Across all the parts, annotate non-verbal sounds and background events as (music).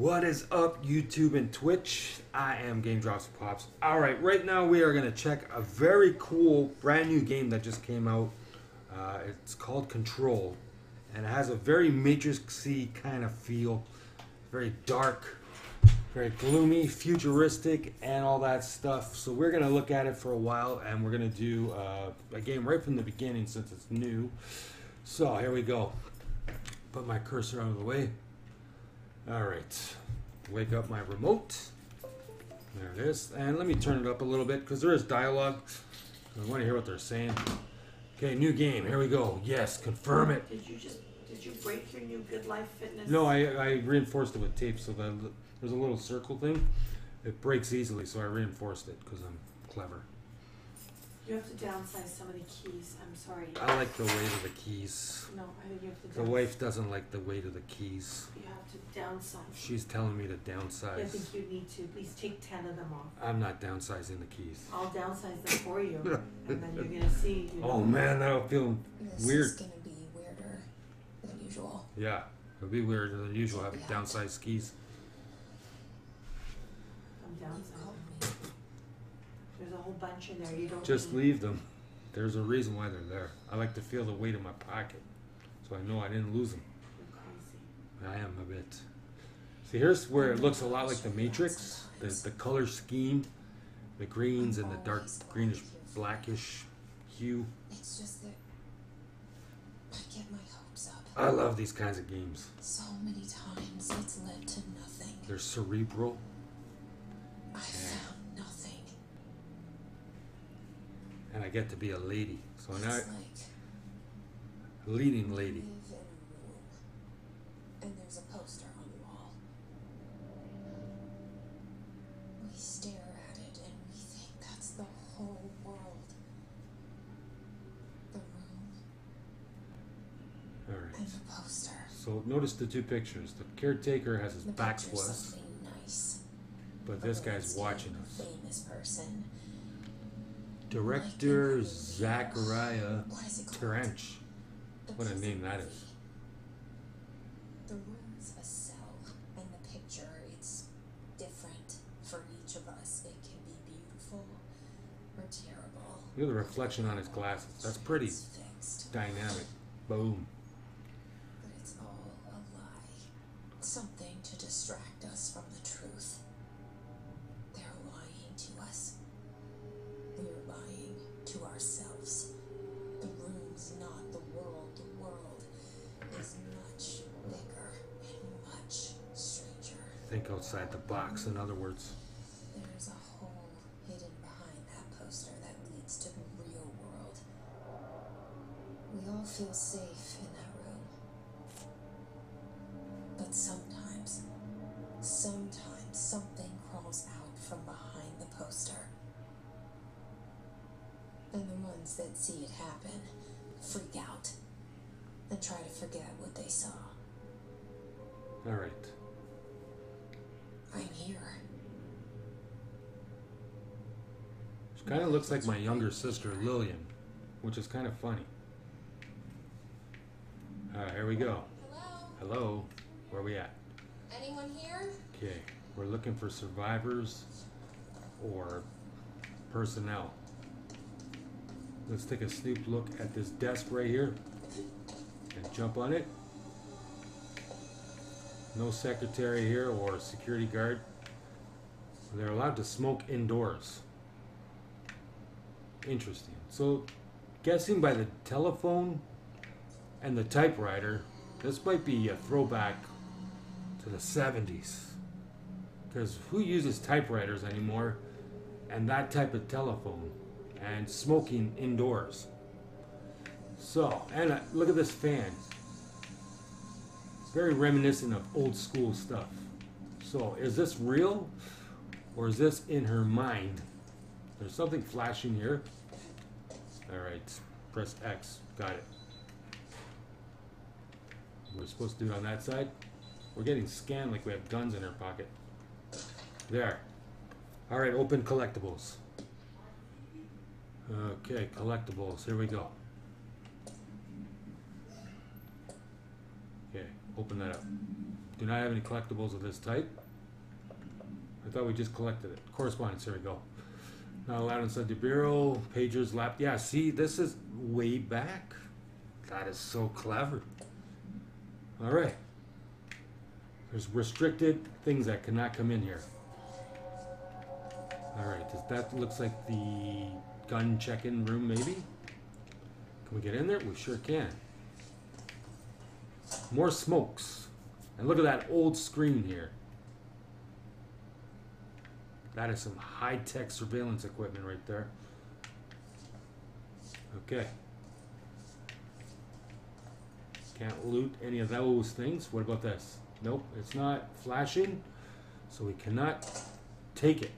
What is up, YouTube and Twitch? I am Game Drops Pops. Alright, right now we are going to check a very cool brand new game that just came out. Uh, it's called Control, and it has a very Matrixy kind of feel. Very dark, very gloomy, futuristic, and all that stuff. So we're going to look at it for a while, and we're going to do uh, a game right from the beginning since it's new. So here we go. Put my cursor out of the way. All right, wake up my remote. There it is. And let me turn it up a little bit because there is dialogue. I want to hear what they're saying. Okay, new game. Here we go. Yes, confirm it. Did you just did you break your new Good Life Fitness? No, I, I reinforced it with tape so that there's a little circle thing. It breaks easily, so I reinforced it because I'm clever. You have to downsize some of the keys. I'm sorry. I like the weight of the keys. No, I think you have to. The down- wife doesn't like the weight of the keys. You have to downsize. She's telling me to downsize. I downsize. think you need to Please take ten of them off. I'm not downsizing the keys. I'll downsize them for you, (laughs) and then you're gonna see. You oh, know, Oh man, that'll feel This Weird. is gonna be weirder than usual. Yeah, it'll be weirder than usual having Yeah. downsized skis. I'm downsizing. Called me. There's a whole bunch in there. You don't. Just need. leave them. There's a reason why they're there. I like to feel the weight in my pocket, so I know I didn't lose them. You're crazy. I am a bit. See, here's where it looks a lot like the Matrix. The the color scheme, the greens and the dark greenish blackish hue. It's just that I get my hopes up. I love these kinds of games. So many times it's led to nothing. They're cerebral. I found nothing. And I get to be a lady. So now, like leading lady. live in a room and there's a poster on the wall. We stare at it and we think that's the whole world. The room All and the poster. So notice the two pictures. The caretaker has his The back to us, nice. but this guy's watching us. Famous person. Director Zachariah What is it called? Trench. The What a name that is. The room's a cell, and the picture, it's different for each of us. It can be beautiful or terrible. Look at the reflection on his glasses. That's pretty dynamic. Boom. Looks like my younger sister Lillian, which is kind of funny. All right, here we go. Hello? Hello. Where we at? Anyone here? Okay, we're looking for survivors or personnel. Let's take a sneak look at this desk right here and jump on it. No secretary here or security guard. They're allowed to smoke indoors. Interesting. So, guessing by the telephone and the typewriter, this might be a throwback to the 70s. Because who uses typewriters anymore and that type of telephone and smoking indoors? So, and look at this fan. Very reminiscent of old school stuff. So, is this real or is this in her mind? There's something flashing here. Alright, press X. Got it. We're supposed to do it on that side. We're getting scanned like we have guns in our pocket. There. Alright, open collectibles. Okay, collectibles. Here we go. Okay, open that up. Do not have any collectibles of this type. I thought we just collected it. Correspondence, here we go. Not allowed inside the bureau. Pagers lap. Yeah, see, this is way back. That is so clever. All right. There's restricted things that cannot come in here. All right, does that looks like the gun check-in room, maybe? Can we get in there? We sure can. More smokes. And look at that old screen here. That is some high-tech surveillance equipment right there. Okay. Can't loot any of those things. What about this? Nope, it's not flashing, so we cannot take it.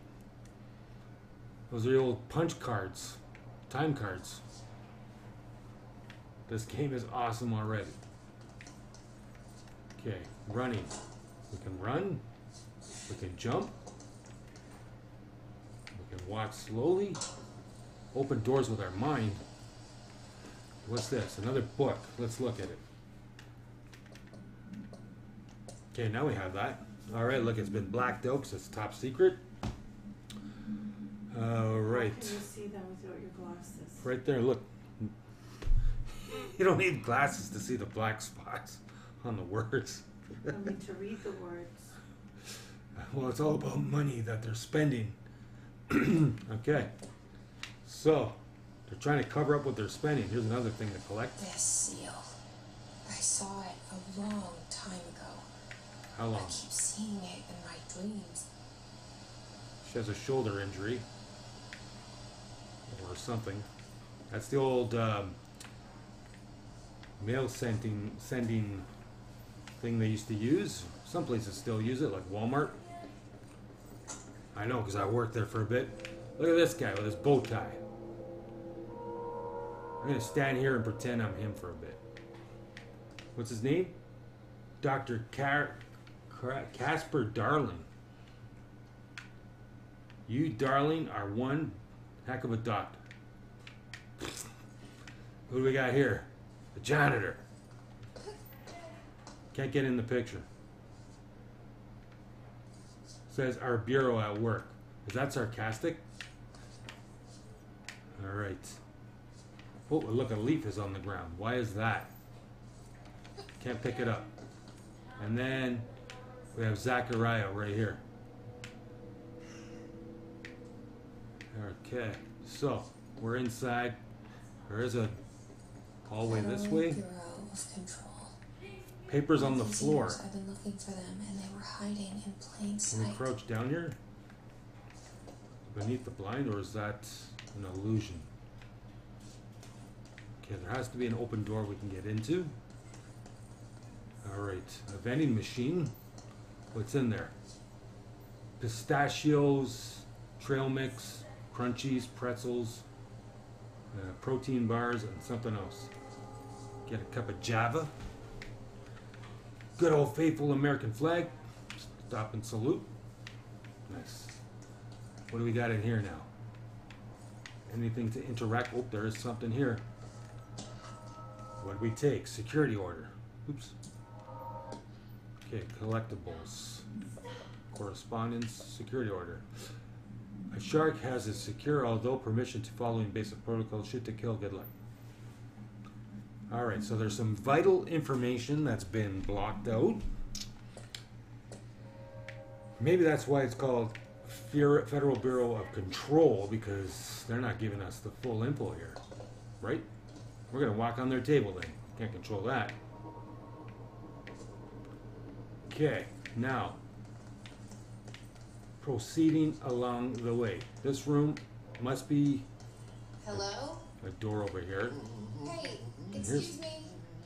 Those are the old punch cards, time cards. This game is awesome already. Okay, running. We can run. We can jump. Walk slowly. Open doors with our mind. What's this? Another book. Let's look at it. Okay, now we have that. All right, look, it's been blacked out 'cause it's top secret. All right. How right. can you see them without your glasses? Right there, look. (laughs) You don't need glasses to see the black spots on the words. I need to (laughs) read the words. Well, it's all about money that they're spending. (clears throat) okay. So, they're trying to cover up what they're spending. Here's another thing to collect. This seal. I saw it a long time ago. How long? I keep seeing it in my dreams. She has a shoulder injury. Or something. That's the old um, mail sending, sending thing they used to use. Some places still use it, like Walmart. I know, because I worked there for a bit. Look at this guy with his bow tie. I'm going to stand here and pretend I'm him for a bit. What's his name? Dr. Car- Car- Casper Darling. You, darling, are one heck of a doctor. Who do we got here? The janitor. Can't get in the picture. Says our bureau at work. Is that sarcastic? All right. Oh, look, a leaf is on the ground. Why is that? Can't pick it up. And then we have Zachariah right here. Okay, so we're inside. There is a hallway this way. Bureau of Control. Papers on the floor. I've been looking for them, and they were hiding in plain Can we sight. crouch down here? Beneath the blind, or is that an illusion? Okay, there has to be an open door we can get into. Alright, a vending machine. What's in there? Pistachios, trail mix, crunchies, pretzels, uh, protein bars, and something else. Get a cup of Java. Good old faithful American flag. Stop and salute. Nice. What do we got in here now? Anything to interact? Oh, there is something here. What do we take? Security order. Oops. Okay, collectibles. Correspondence, security order. A shark has a secure, although permission to following basic protocol, shoot to kill, good luck. Alright, so there's some vital information that's been blocked out. Maybe that's why it's called Federal Bureau of Control because they're not giving us the full info here, right? We're gonna walk on their table then. Can't control that. Okay, now proceeding along the way. This room must be Hello? a door over here. Hey, excuse me.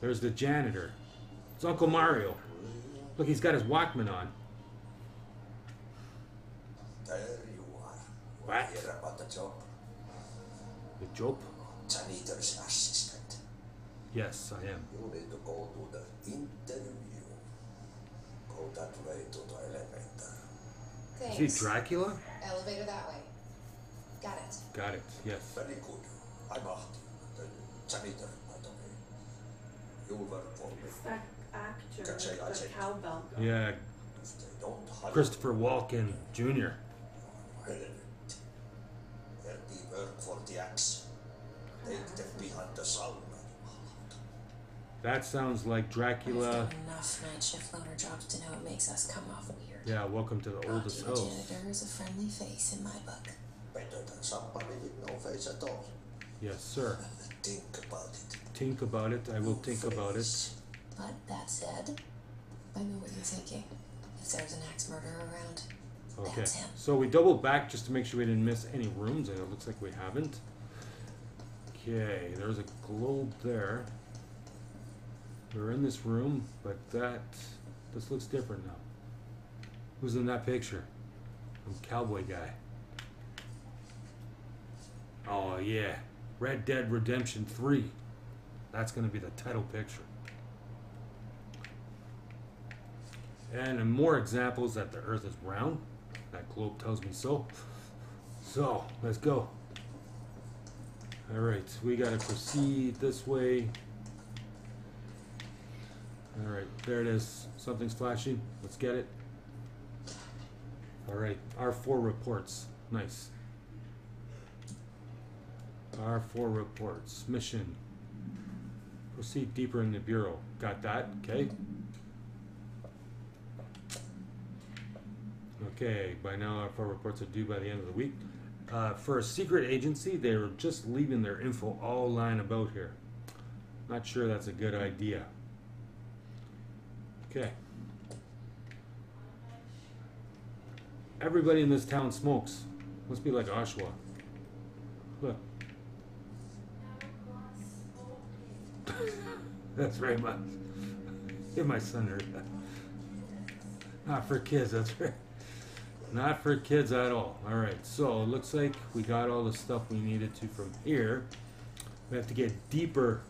There's the janitor. It's Uncle Mario. Look, he's got his Walkman on. There you are. What? Hear about the job? The job? Janitor's assistant. Yes, I am. You need to go to the interview. Go that way to the elevator. Is he Dracula? Elevator that way. Got it. Got it. Yes. Very good. I'm Ahti, the janitor, by the way. You work for me. Is that actor, Gotcha, the cowbell guy. Yeah, If they don't hunt Christopher Walken Jr. relevant. Work for the axe. They get behind the sound. That sounds like Dracula. enough night shift loner jobs to know it makes us come off weird. Yeah, welcome to the oldest The house. janitor is a friendly face in my book. Better than somebody with no face at all. Yes, sir. Think about it. Think about it. I will think about it. But that said, I know what you're thinking. If there's an axe murderer around, Okay. That's him. So we doubled back just to make sure we didn't miss any rooms, and it looks like we haven't. Okay, there's a globe there. We're in this room, but that this looks different now. Who's in that picture? Some cowboy guy. Oh yeah, Red Dead Redemption 3. That's gonna be the title picture. And more examples that the earth is round. That globe tells me so. So, let's go. Alright, we gotta proceed this way. Alright, there it is. Something's flashing. Let's get it. Alright, R4 reports. Nice. R4 reports. Mission. Proceed deeper in the Bureau. Got that? Okay. Okay, by now our four reports are due by the end of the week. Uh, for a secret agency, they're just leaving their info all lying about here. Not sure that's a good idea. Okay. Everybody in this town smokes. Must be like Oshawa. That's right, my, yeah, my son that. Not for kids, that's right. Not for kids at all. Alright, so it looks like we got all the stuff we needed to from here. We have to get deeper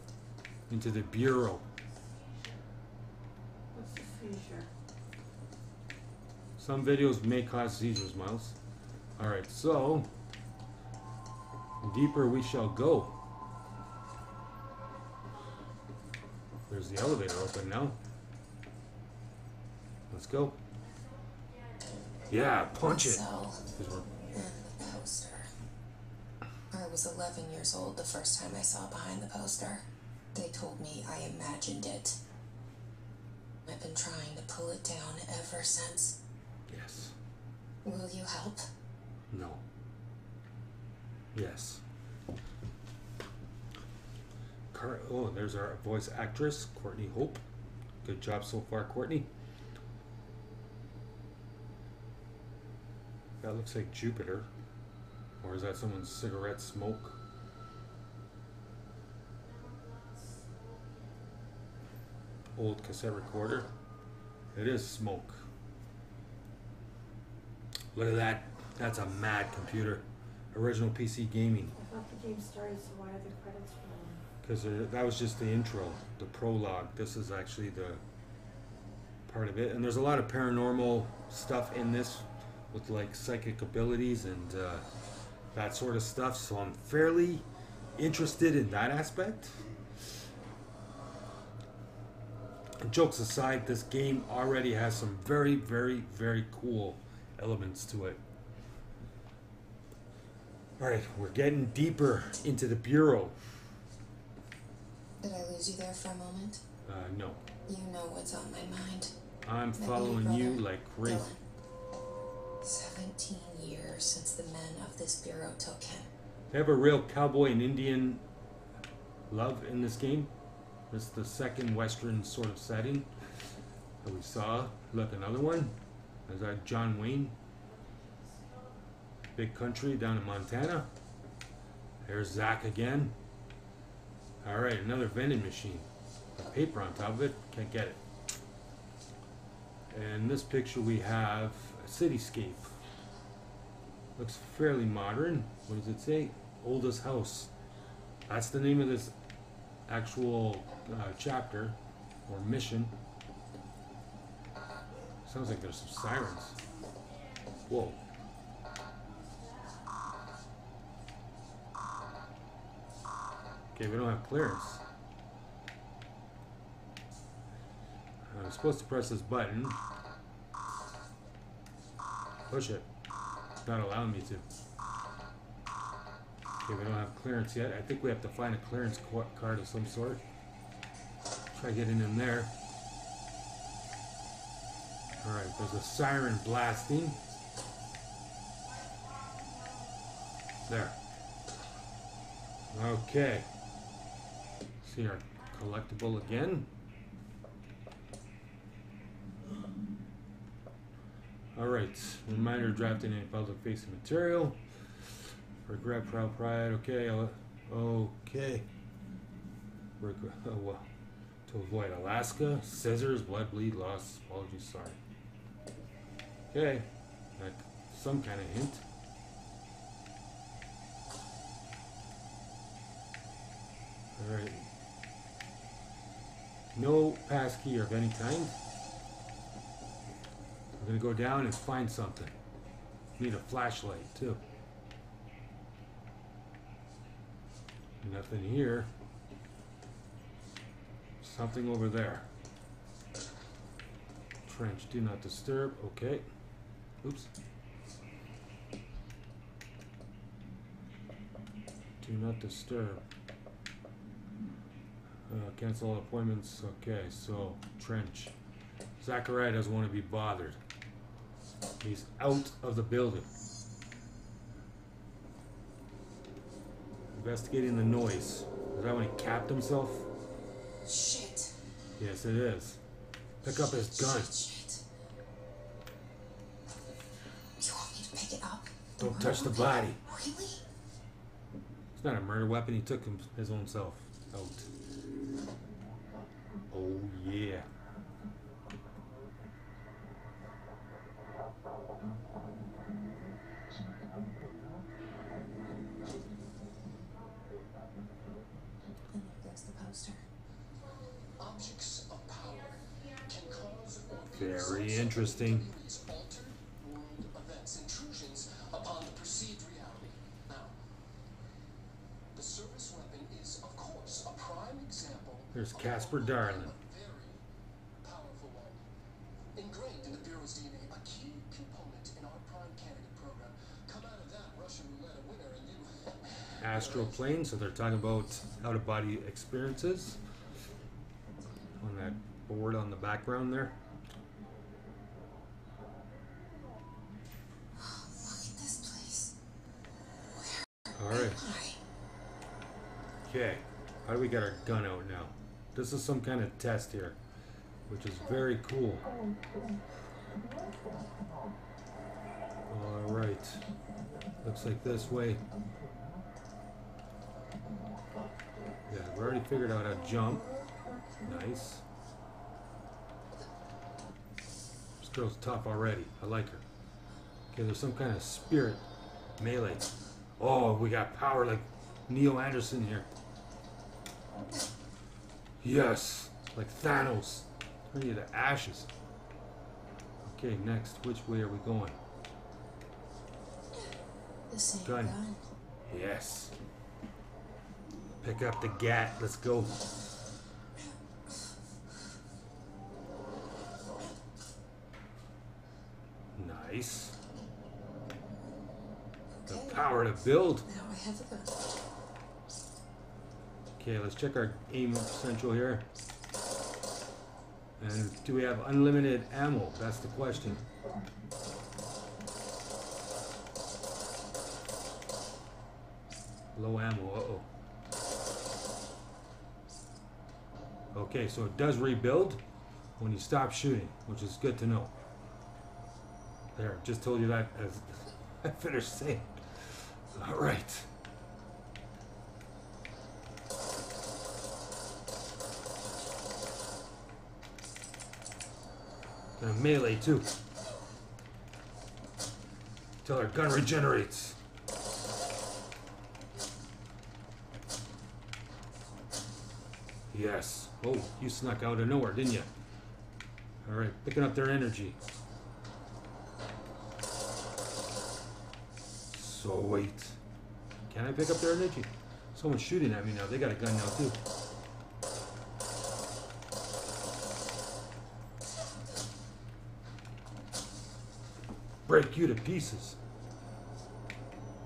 into the bureau. What's the seizure? Some videos may cause seizures, Miles. Alright, so deeper we shall go. There's the elevator open now. Let's go. Yeah, punch it. So, 'Cause the poster. I was 11 years old the first time I saw behind the poster. They told me I imagined it. I've been trying to pull it down ever since. Yes. Will you help? No. Yes. Car- oh, there's our voice actress, Courtney Hope. Good job so far, Courtney. That looks like Jupiter. Or is that someone's cigarette smoke? Old cassette recorder. It is smoke. Look at that. That's a mad computer. Original PC gaming. I thought the game started, so why are the credits? Because that was just the intro, the prologue. This is actually the part of it. And there's a lot of paranormal stuff in this with like psychic abilities and uh, that sort of stuff. So I'm fairly interested in that aspect. Jokes aside, this game already has some very, very, very cool elements to it. Alright, we're getting deeper into the Bureau. Did I lose you there for a moment? Uh, no. You know what's on my mind. I'm following you like crazy. Dylan. 17 years since the men of this bureau took him. They have a real cowboy and Indian love in this game. It's the second Western sort of setting that we saw. Look, another one. Is that John Wayne? Big country down in Montana. There's Zach again. All right, another vending machine. Paper on top of it. Can't get it. And this picture we have a cityscape. Looks fairly modern. What does it say? Oldest house. That's the name of this actual uh, chapter or mission. Sounds like there's some sirens. Whoa. Okay, we don't have clearance. Uh, I'm supposed to press this button. Push it. It's not allowing me to. Okay, we don't have clearance yet. I think we have to find a clearance card of some sort. Try getting in there. Alright, there's a siren blasting. There. Okay. Our collectible again. Alright, reminder drafting any public facing material. Regret, proud pride, okay, uh, okay. Regret, oh, well. To avoid Alaska, scissors, blood bleed, loss, apologies, sorry. Okay, like some kind of hint. Alright. No passkey of any kind. I'm gonna go down and find something. Need a flashlight too. Nothing here. Something over there. Trench, do not disturb. Okay. Oops. Do not disturb. Uh, cancel all appointments. Okay, so trench. Zachariah doesn't want to be bothered. He's out of the building. Investigating the noise. Is that when he capped himself? Shit. Yes, it is. Pick up his gun. Shit, shit. You want me to pick it up? Don't touch the body. Really? It's not a murder weapon. He took him, his own self out. Oh yeah. And there goes the poster. Objects of power can cause Oh, or be Very interesting. There's Casper Darling. Very. Ingrained in the Bureau's DNA, a key component in our prime candidate program. Come out of that Russian roulette winner, and you. (laughs) Astral plane. So they're talking about out of body experiences. On that board on the background there. Oh, look this place. All right. Hi. Okay. How do we get our gun out now? This is some kind of test here, which is very cool. All right. Looks like this way. Yeah, we already figured out how to jump. Nice. This girl's tough already. I like her. Okay, there's some kind of spirit melee. Oh, we got power like Neo Anderson here. Yes, like Thanos. Turn you to ashes. Okay, next, which way are we going? The same Gun. gun. Yes. Pick up the gat. Let's go. Nice. The power to build. Now I have a gun. Okay, let's check our aim central here. And do we have unlimited ammo? That's the question. Low ammo, uh oh. Okay, so it does rebuild when you stop shooting, which is good to know. There, just told you that as (laughs) I finished saying. Alright. And a melee too. Till our gun regenerates. Yes. Oh, you snuck out of nowhere, didn't you? Alright, picking up their energy. So wait. Can I pick up their energy? Someone's shooting at me now. They got a gun now too. Break you to pieces.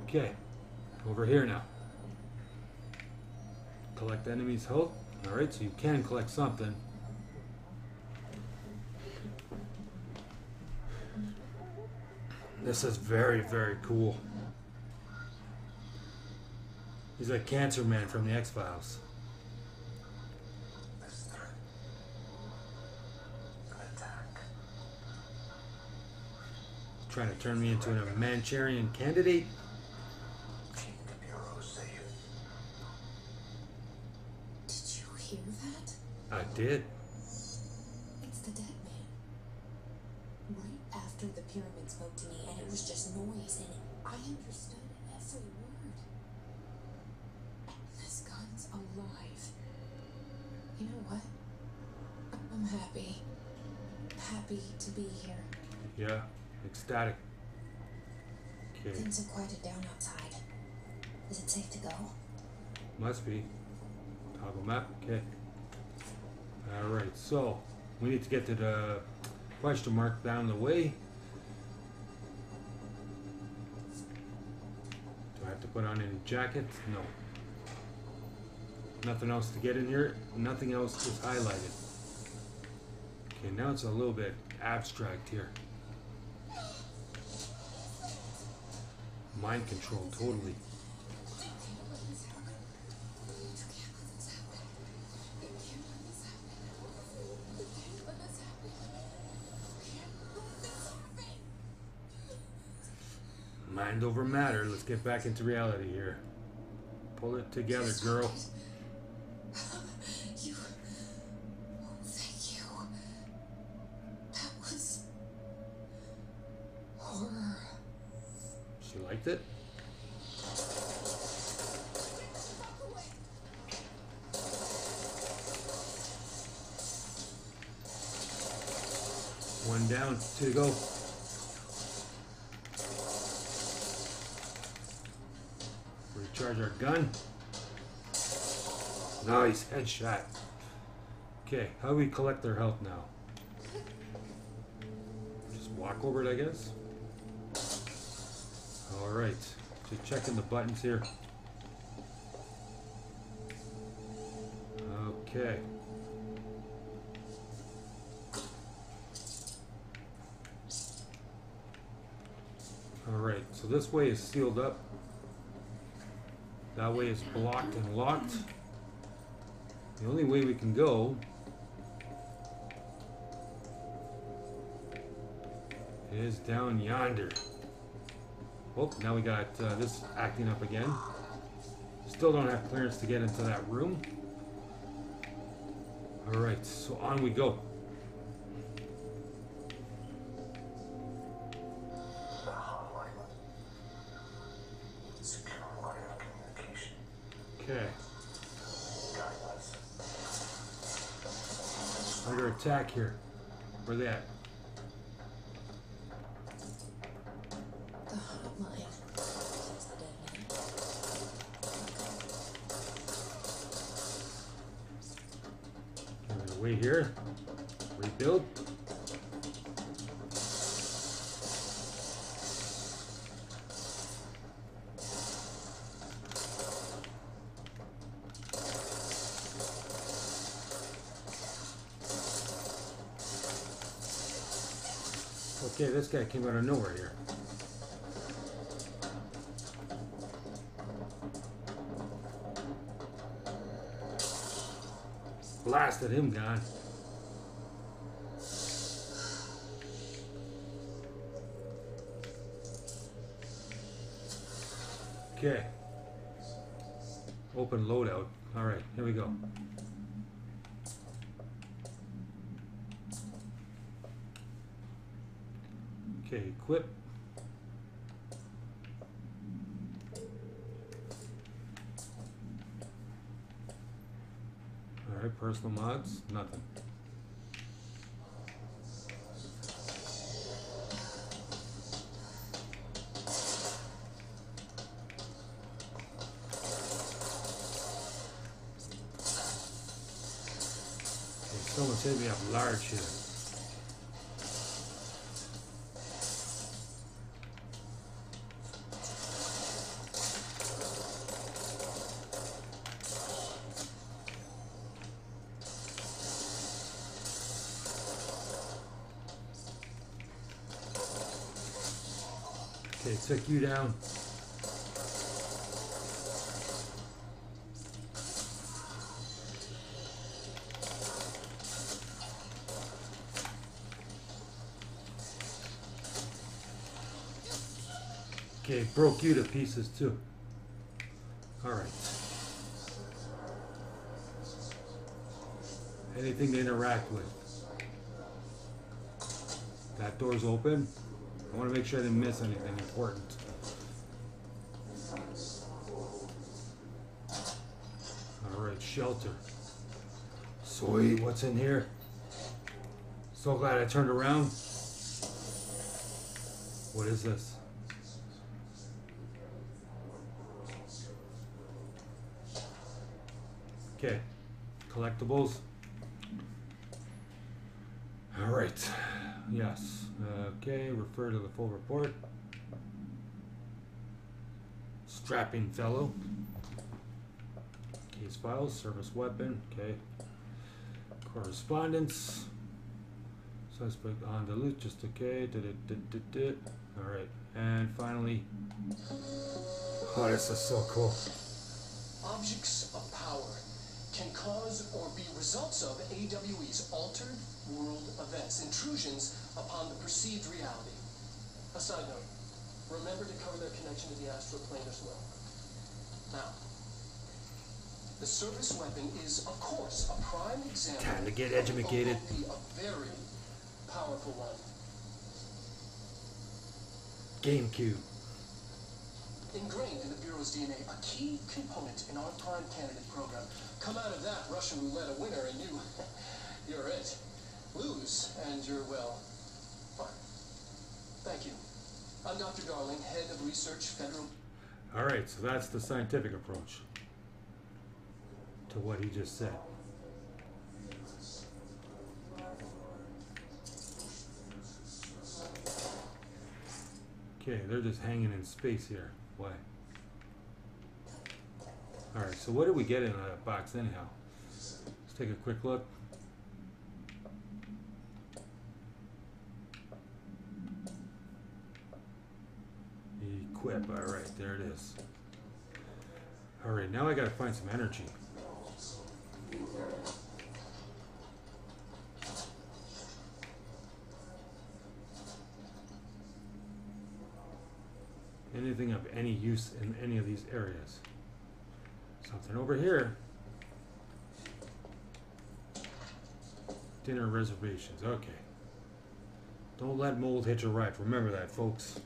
Okay, over here now. Collect enemies' health. Alright, so you can collect something. This is very, very cool. He's like Cancer Man from the X Trying to turn me into a Manchurian candidate. King Nero safe. Did you hear that? I did. It's the dead man. Right after the pyramid spoke to me, and it was just noise, and I understood every word. This gun's alive. You know what? I'm happy. Happy to be here. Yeah, ecstatic. Okay, Things have quieted down outside. Is it safe to go? must be. Toggle map. Okay. Alright, so we need to get to the question mark down the way. Do I have to put on any jacket? No. Nothing else to get in here. Nothing else is highlighted. Okay, now it's a little bit abstract here. Mind control, totally. Mind over matter. Let's get back into reality here. Pull it together, girl. Okay, how do we collect their health now? Just walk over it, I guess. Alright, just checking the buttons here. Okay. Alright, so this way is sealed up. That way is blocked and locked. The only way we can go is down yonder. Oh, now we got uh, this acting up again. Still don't have clearance to get into that room. Alright, so on we go. Okay, under attack here. Where they at? Okay, this guy came out of nowhere here. Blasted him gone. Okay. Open loadout. Alright, here we go. Okay, equip. Alright, personal mods, nothing. You down. Okay, broke you to pieces too. Alright. Anything to interact with. That door's open. I want to make sure I didn't miss anything important. Alright, shelter. Sweet, what's in here? So glad I turned around. What is this? Okay, collectibles. All right. Yes. Okay. Refer to the full report. Strapping fellow. Case files. Service weapon. Okay. Correspondence. Suspect on the loot. Just okay. Did it. Did did did. All right. And finally. Oh, this is so cool. Objects of power can cause or be results of AWE's altered world events, intrusions upon the perceived reality. A side note, remember to cover their connection to the astral plane as well. Now, the service weapon is, of course, a prime example. Time to get educated. be a very powerful one. GameCube. Ingrained in the Bureau's DNA, a key component in our prime candidate program. Come out of that Russian roulette a winner and you, (laughs) you're it. Lose and you're, well, fine. Thank you. I'm Dr. Darling, head of research, federal. All right, so that's the scientific approach to what he just said. Okay, they're just hanging in space here. Why? All right, so what did we get in that box anyhow? Let's take a quick look. Equip. All right, there it is. All right, now I gotta find some energy. Anything of any use in any of these areas. Something over here. Dinner reservations. Okay. Don't let mold hit your right. Remember that, folks.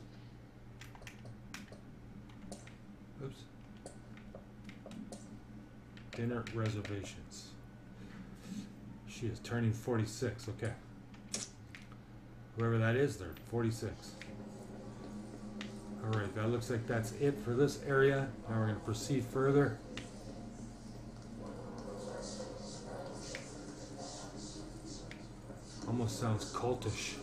Dinner reservations. She is turning 46. Okay. Whoever that is, they're 46. Alright, that looks like that's it for this area. Now we're going to proceed further. Almost sounds cultish.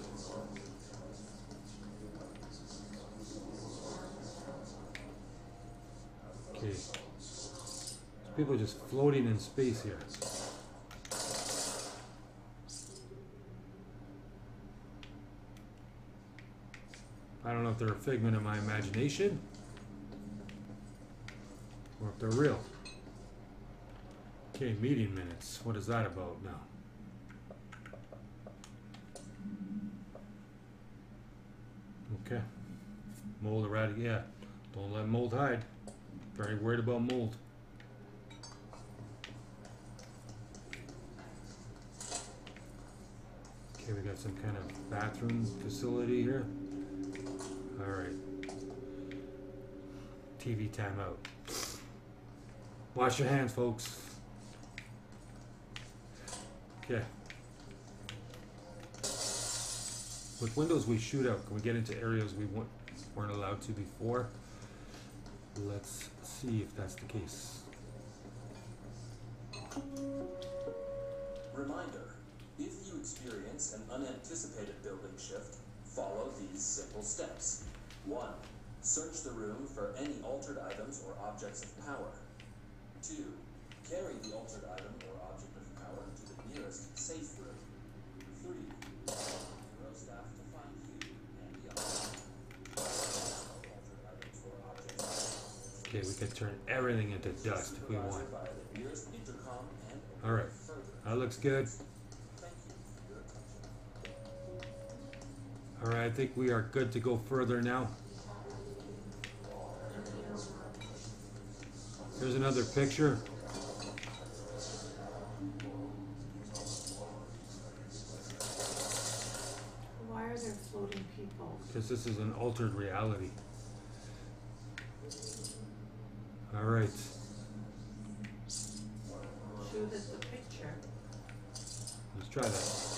Okay. People just floating in space here. I don't know if they're a figment of my imagination or if they're real. Okay, meeting minutes. What is that about now? Okay. Mold erratic. Yeah. Don't let mold hide. Very worried about mold. Okay, we got some kind of bathroom facility here. Alright. TV timeout. Wash your hands, folks. Okay. With windows we shoot out, can we get into areas we weren't allowed to before? Let's see if that's the case. Reminder, experience an unanticipated building shift, follow these simple steps. 1. Search the room for any altered items or objects of power. 2. Carry the altered item or object of power to the nearest safe room. 3. Bureau staff to find you and the object. Okay, we can turn everything into dust if we want. Via the nearest intercom and All right. That looks good. All right, I think we are good to go further now. Here's another picture. Why are there floating people? because this is an altered reality. All right, Shoot the picture. let's try that.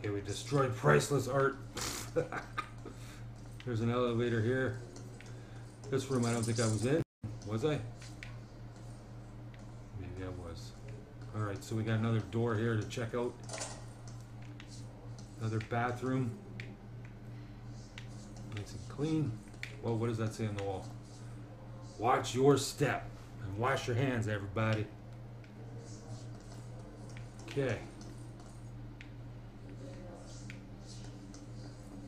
Okay, we destroyed priceless art. (laughs) There's an elevator here. This room I don't think I was in. Was I? Maybe I was. All right, so we got another door here to check out. Another bathroom. Nice and clean. Well, what does that say on the wall? Watch your step and wash your hands, everybody. Okay.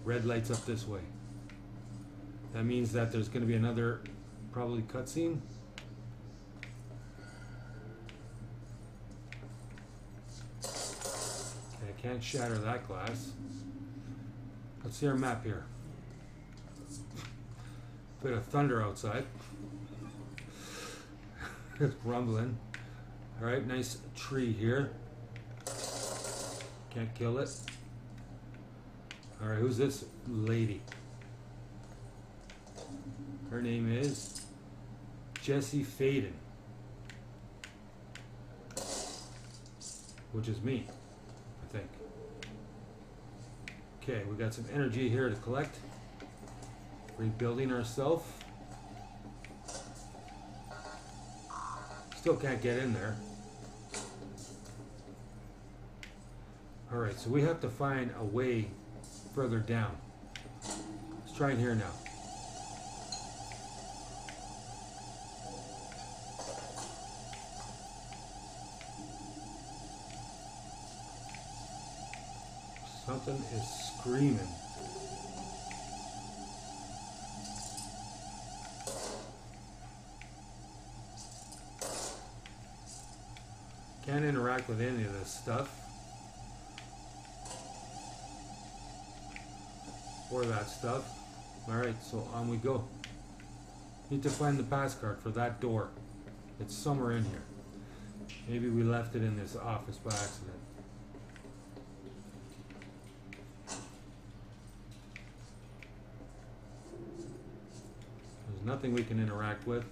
Red lights up this way. That means that there's going to be another probably cutscene. I can't shatter that glass. Let's see our map here. Bit of thunder outside. (laughs) it's rumbling. Alright, nice tree here. Can't kill it. Alright, who's this lady? Her name is Jesse Faden. Which is me, I think. Okay, we got some energy here to collect. Rebuilding ourselves. Still can't get in there. Alright, so we have to find a way further down. Let's try it here now. Something is screaming. Can't interact with any of this stuff. Or that stuff. Alright, so on we go. Need to find the pass card for that door. It's somewhere in here. Maybe we left it in this office by accident. There's nothing we can interact with.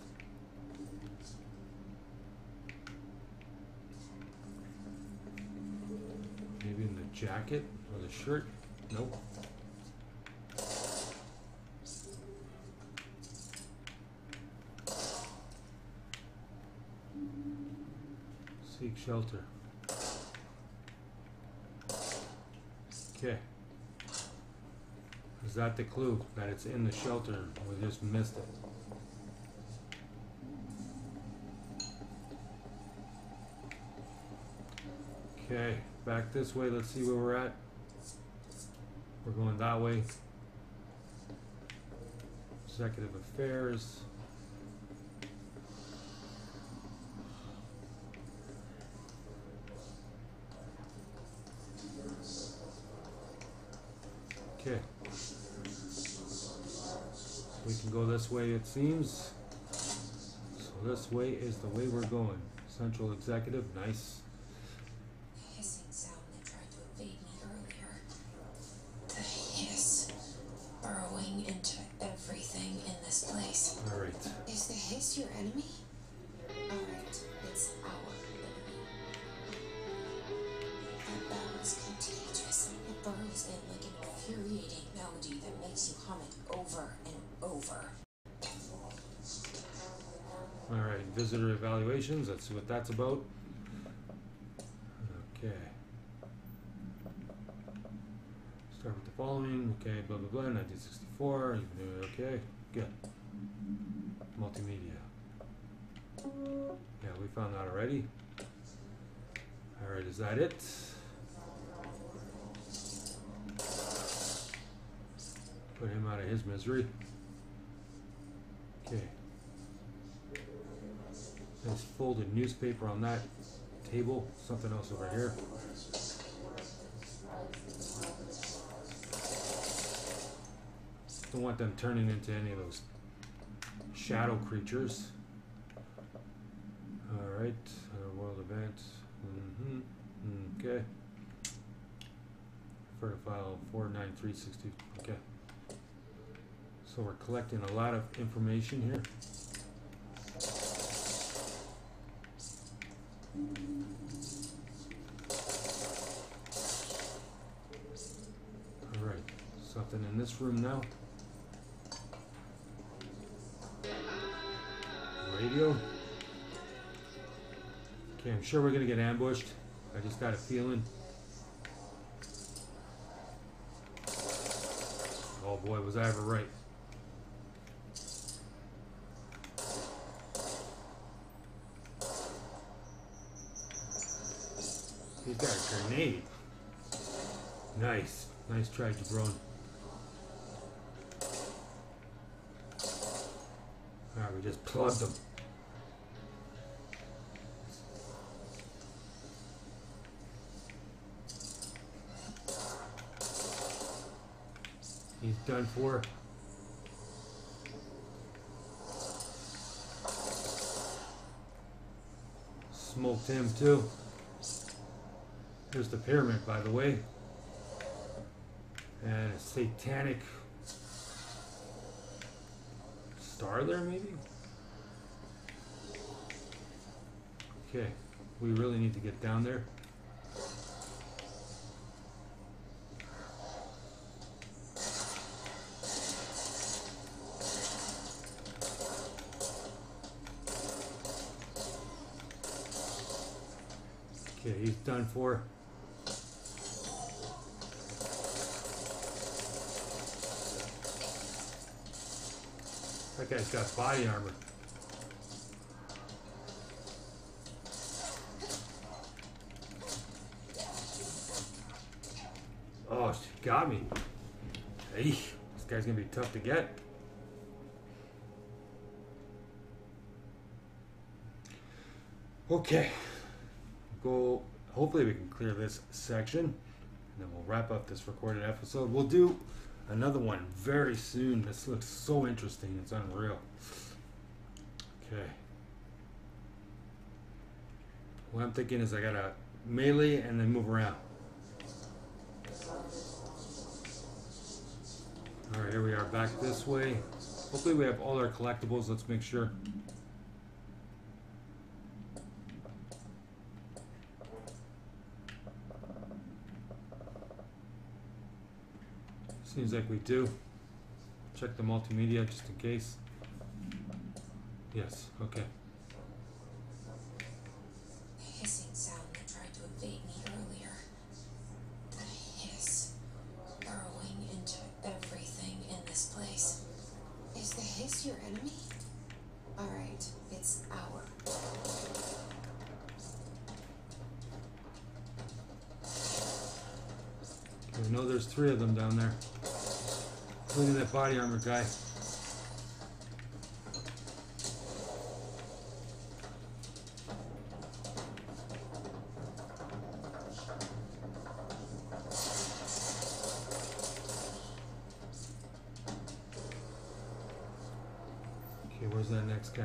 Maybe in the jacket or the shirt? Nope. Seek shelter. Okay. Is that the clue? That it's in the shelter? We just missed it. Okay, back this way. Let's see where we're at. We're going that way. Executive affairs. This way, it seems. So this way is the way we're going. Central executive, nice. That's about. Okay. Start with the following. Okay. Blah blah blah. 1964. You can do it. Okay. Good. Multimedia. Yeah, we found that already. All right. Is that it? Put him out of his misery. Okay. There's folded newspaper on that table. Something else over here. Don't want them turning into any of those shadow creatures. Alright, uh, world events. hmm Okay. For file 49360. Okay. So we're collecting a lot of information here. Alright, something in this room now. Radio. Okay, I'm sure we're gonna get ambushed. I just got a feeling. Oh boy, was I ever right. He's got a grenade. Nice. Nice try, Jabron. Alright, we just plugged him. He's done for. Smoked him too. Here's the pyramid, by the way. A satanic star there, maybe? Okay, we really need to get down there. Okay, he's done for. That guy's got body armor. Oh, she got me. Hey, this guy's gonna be tough to get. Okay. Go. Hopefully, we can clear this section. And then we'll wrap up this recorded episode. We'll do another one very soon. This looks so interesting. It's unreal. Okay. What I'm thinking is I gotta melee and then move around. Alright, here we are back this way. Hopefully we have all our collectibles. Let's make sure. Seems like we do. Check the multimedia just in case. Yes, okay. The hissing sound that tried to invade me earlier. The hiss burrowing into everything in this place. Is the hiss your enemy? Alright, it's our. We know there's three of them down there. Including that body armor guy. Okay, where's that next guy?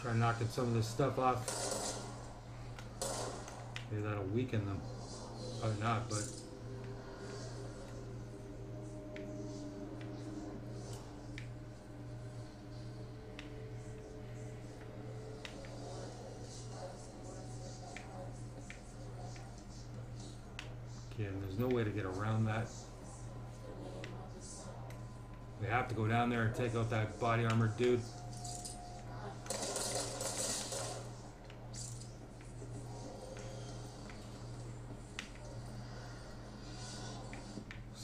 Try knocking some of this stuff off. Maybe that'll weaken them. Probably not, but. Okay, and there's no way to get around that. We have to go down there and take out that body armor dude.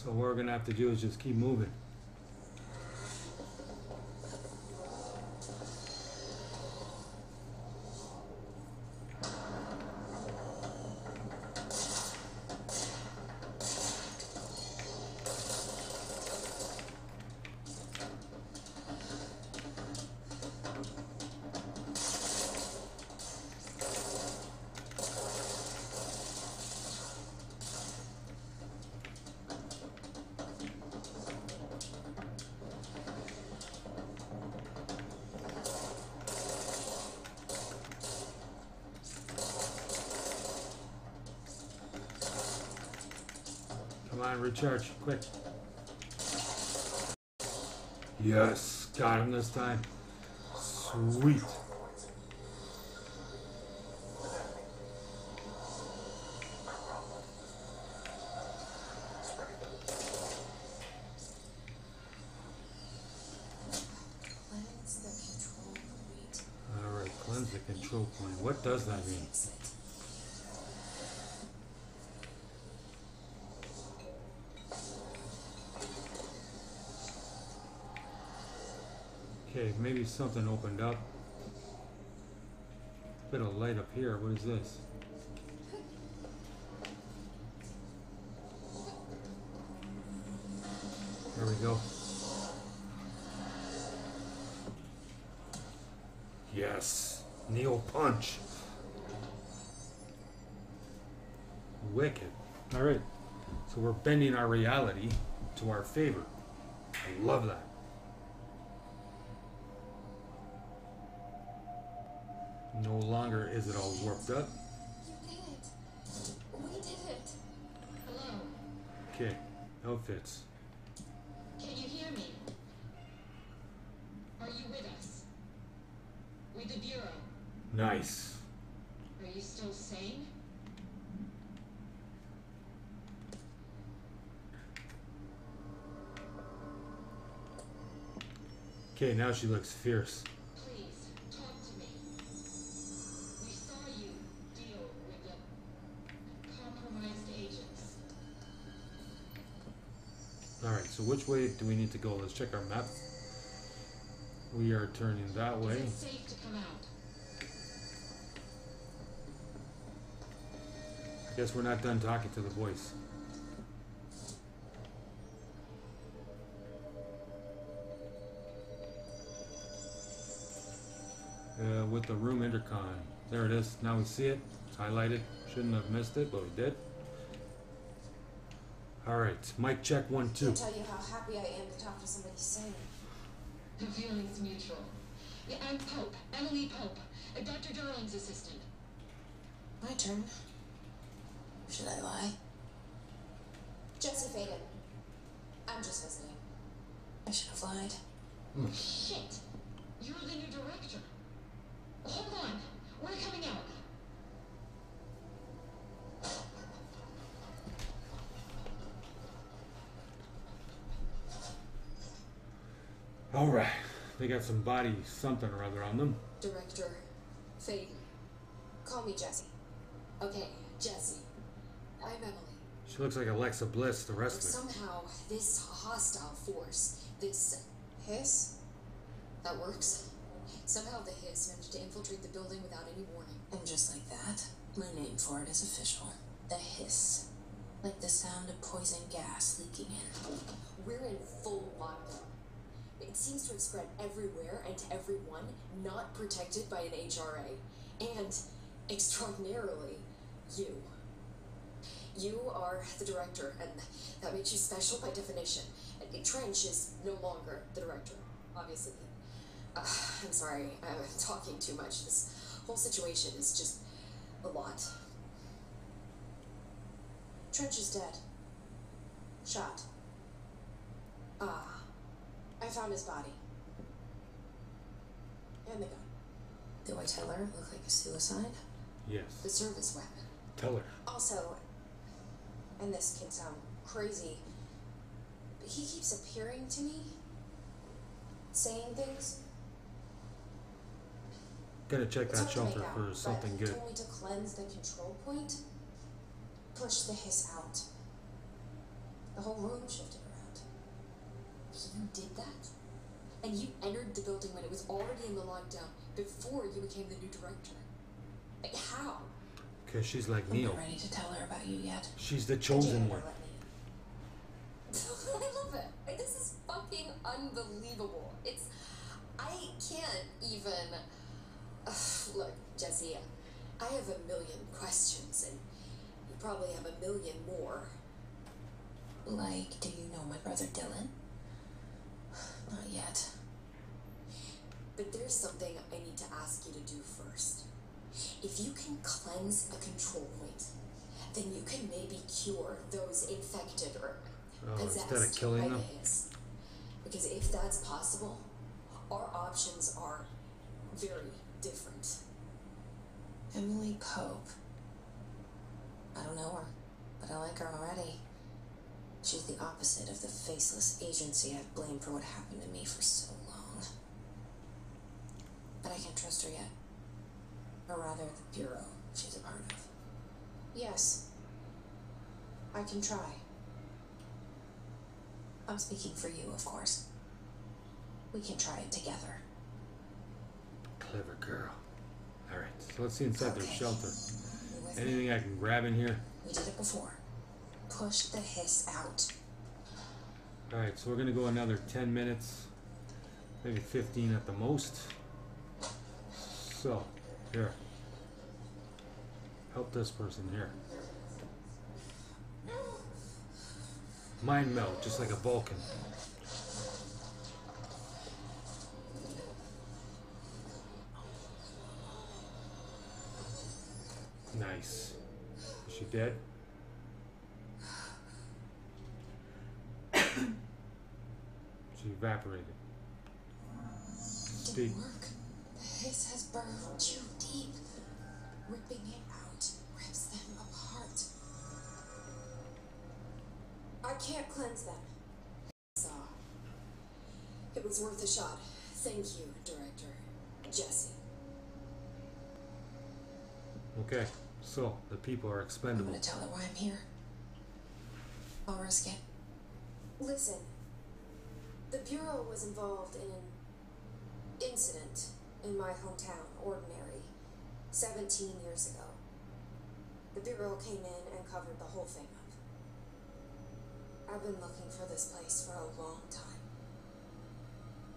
So what we're gonna have to do is just keep moving. On, recharge, quick. Yes, got him this time. Sweet. Maybe something opened up. Bit of light up here. What is this? There we go. Yes. Neil Punch. Wicked. Alright. So we're bending our reality to our favor. I love that. Okay, now she looks fierce. Please, talk to me. We saw you deal with the compromised agents. Alright, so which way do we need to go? Let's check our map. We are turning that way. Is it safe to come out? Guess we're not done talking to the voice. Uh, with the room intercom. There it is. Now we see it. It's highlighted. Shouldn't have missed it, but we did. Alright, mic check one, two. Can't tell you how happy I am to talk to somebody sane. The feeling's mutual. Yeah, I'm Pope, Emily Pope, uh, Dr. Darling's assistant. My turn. Should I lie? Jesse Faden. I'm just visiting. I should have lied. Shit! You're the new director. Hold on, we're coming out. Alright, they got some body something or other on them. Director Faden. Call me Jesse. Okay, Jesse. I'm Emily. She looks like Alexa Bliss, the But wrestler. somehow, this hostile force, this hiss, that works. Somehow the hiss managed to infiltrate the building without any warning. And just like that, my name for it is official. The hiss. Like the sound of poison gas leaking in. We're in full lockdown. It seems to have spread everywhere and to everyone not protected by an HRA. And, extraordinarily, you. You are the director, and that makes you special by definition. And Trench is no longer the director, obviously. Uh, (sighs) I'm sorry, I'm talking too much. This whole situation is just a lot. Trench is dead. Shot. Ah. I found his body. And the gun. Do I tell her it looked like a suicide? Yes. The service weapon. Tell her. Also, and this can sound crazy, but he keeps appearing to me, saying things. Gotta check that hard to make shelter out, for something good. told me to cleanse the control point, push the hiss out. The whole room shifted around. You did that, and you entered the building when it was already in the lockdown before you became the new director. Like how? Cause she's like I'm Neo. not ready to tell her about you yet. She's the chosen one. let me in. (laughs) I love it. Like, this is fucking unbelievable. It's. I can't even. Ugh, look, Jesse, I have a million questions, and you probably have a million more. Like, do you know my brother Dylan? (sighs) Not yet. But there's something I need to ask you to do first. If you can cleanse a control point, then you can maybe cure those infected or Oh, possessed instead of killing by them? the. Because if that's possible, our options are very different. Emily Pope. I don't know her, but I like her already. She's the opposite of the faceless agency I've blamed for what happened to me for so long. But I can't trust her yet. Or rather, the Bureau she's a part of. Yes. I can try. I'm speaking for you, of course. We can try it together. Clever girl. Alright, so let's see inside their shelter. You with me? Anything I can grab in here? We did it before. Push the hiss out. Alright, so we're gonna go another 10 minutes, maybe 15 at the most. So, here. Help this person here. Mind melt, just like a Vulcan. Nice. Is she dead? She evaporated. Didn't work. The hiss has burrowed too deep. Ripping it out rips them apart. I can't cleanse them. Saw. It was worth a shot. Thank you, Director Jesse. Okay, so the people are expendable. I'm gonna tell her why I'm here. I'll risk it. Listen, the Bureau was involved in an incident in my hometown, Ordinary, 17 years ago. The Bureau came in and covered the whole thing up. I've been looking for this place for a long time.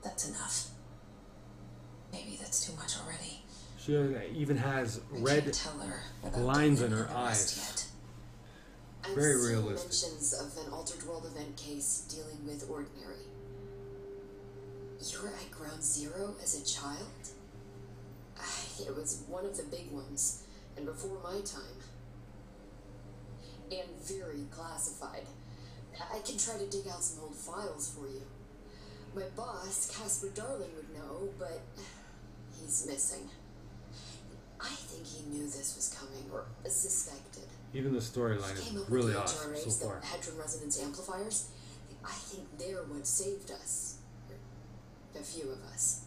That's enough. Maybe that's too much already. She even has I red. lines in her eyes. I've Very seen realistic. mentions of an altered world event case dealing with Ordinary. You were at Ground Zero as a child? Ah, It was one of the big ones, and before my time. And very classified. I can try to dig out some old files for you. My boss, Casper Darling, would know, but he's missing. I think he knew this was coming, or suspected. Even the storyline Came is really with the awesome so far. the Hedron Resonance Amplifiers. I think they're what saved us. A few of us.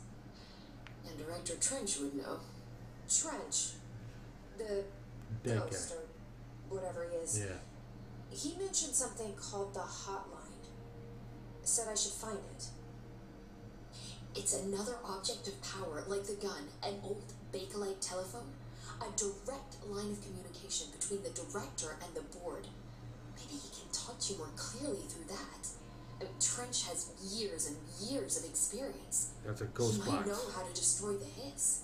And Director Trench would know. Trench, the Dead ghost guy. or whatever he is, Yeah. he mentioned something called the hotline. Said I should find it. It's another object of power, like the gun, an old Bakelite telephone, a direct line of communication between the director and the board. Maybe he can talk to you more clearly through that. I mean, Trench has years and years of experience. That's a ghost he might know how to destroy the hiss.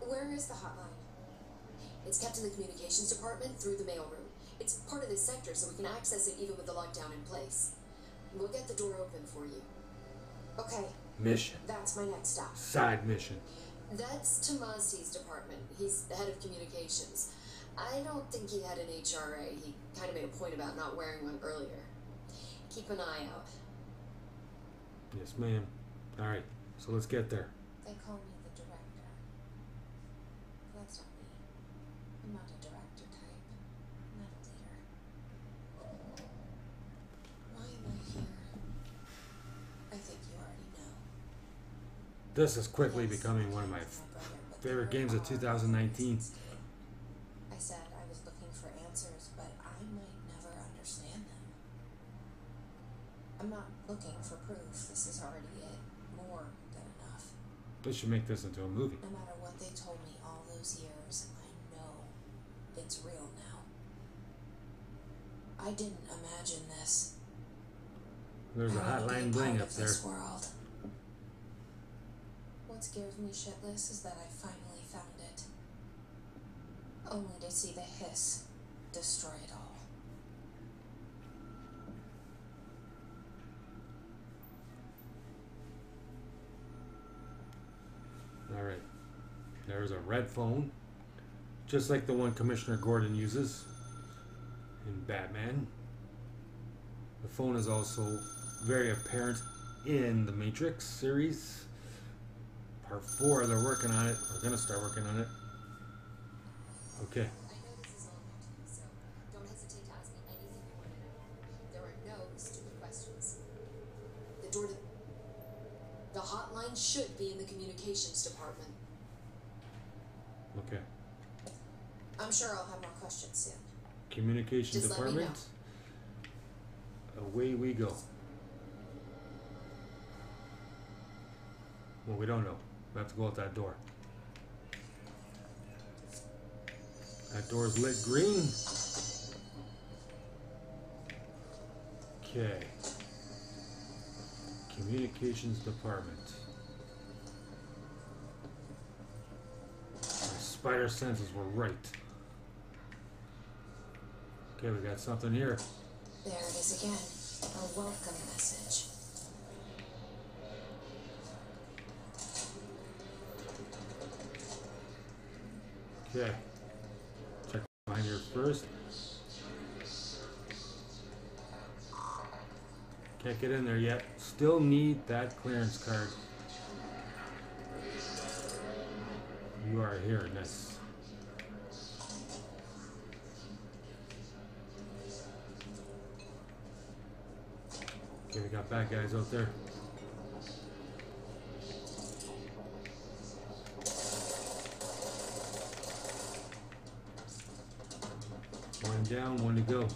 Where is the hotline? It's kept in the communications department through the mailroom. It's part of this sector, so we can access it even with the lockdown in place. We'll get the door open for you. Okay, Mission. that's my next stop. Side mission. That's Tommasi's department. He's the head of communications. I don't think he had an HRA. He kind of made a point about not wearing one earlier. Keep an eye out. Yes, ma'am. Alright, so let's get there. They call me the director. That's not me. I'm not a director type. I'm not a leader. Why am I here? I think you already know. This is quickly becoming one of my killed my brother, but favorite games of 2019. I said I was looking for answers, but I might never understand them. I'm not looking for proof. This is already it. More than enough. They should make this into a movie. No matter what they told me all those years, I know it's real now. I didn't imagine this. There's a hotline bling up there. This world. What scares me shitless is that I finally found it. Only to see the hiss destroy it all. Alright. There's a red phone. Just like the one Commissioner Gordon uses. in Batman. The phone is also very apparent in the Matrix series. Part 4, they're working on it. We're going to start working on it. Okay. I know this is all new to you, so don't hesitate to ask me anything you want to know. There are no stupid questions. The door the hotline should be in the communications department. Okay. I'm sure I'll have more questions soon. Communication Just department. Away we go. Well, we don't know. Have to go out that door. That door's lit green. Okay. Communications department. My spider senses were right. Okay, we got something here. There it is again. A welcome message. Okay. Check behind here first. Can't get in there yet. Still need that clearance card. You are here, nice. Okay, we got bad guys out there. One down, one to go.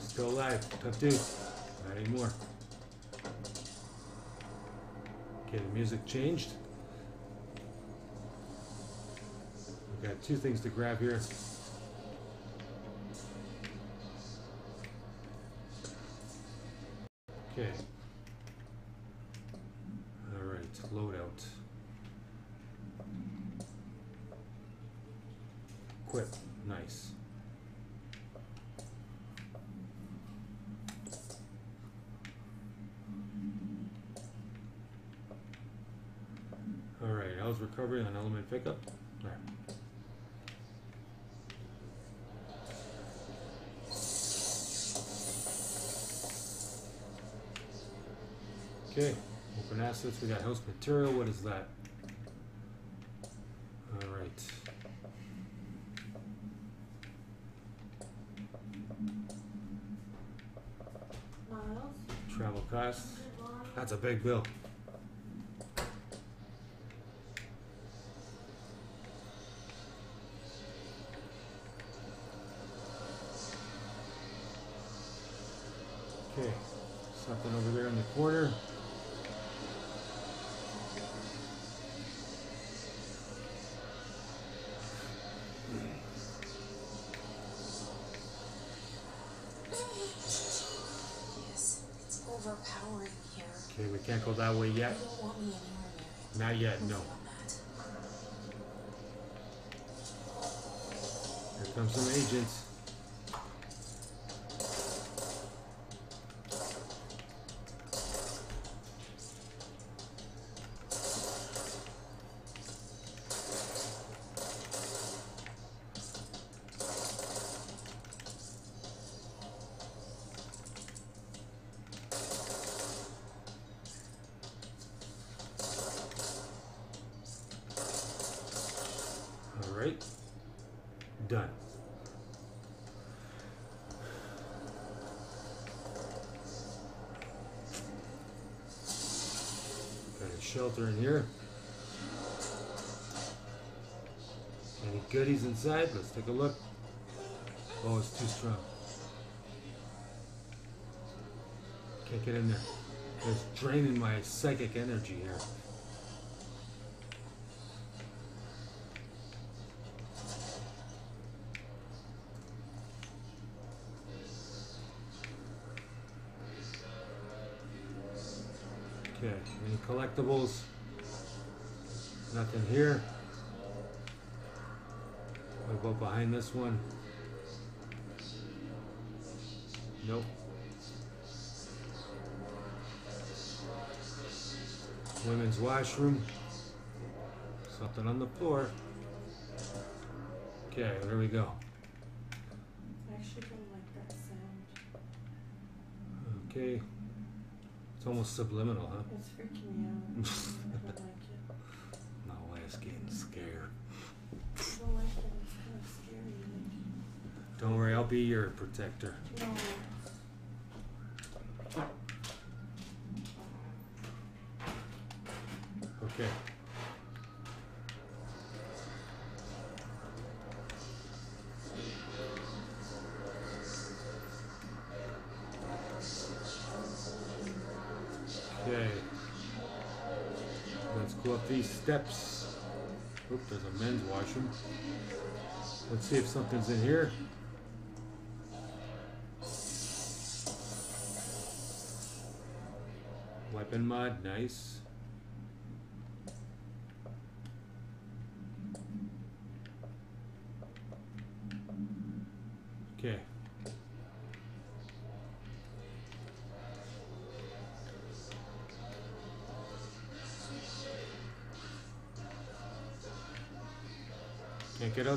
Still alive, tough dude. Not anymore. Okay, the music changed. We got two things to grab here. Okay. Alright, loadout. Quip, nice. Alright, how's recovery on element pickup? Alright. Okay, open assets, we got house material, what is that? Alright. Miles? Travel costs, that's a big bill. Okay, we can't go that way yet. Not yet, no. Here comes some agents. All right. Done. Got a shelter in here. Any goodies inside? Let's take a look. Oh, it's too strong. Can't get in there. It's draining my psychic energy here. Collectibles? Nothing here. What about behind this one? Nope. Women's washroom. Something on the floor. Okay, there we go. I actually don't like that sound. Okay. It's almost subliminal, huh? It's freaking me out. I don't like it. (laughs) My wife's getting scared. I don't like it. It's kind of scary. Don't worry, I'll be your protector. No. Steps. Oop, there's a men's washroom. Let's see if something's in here. Weapon mod, nice.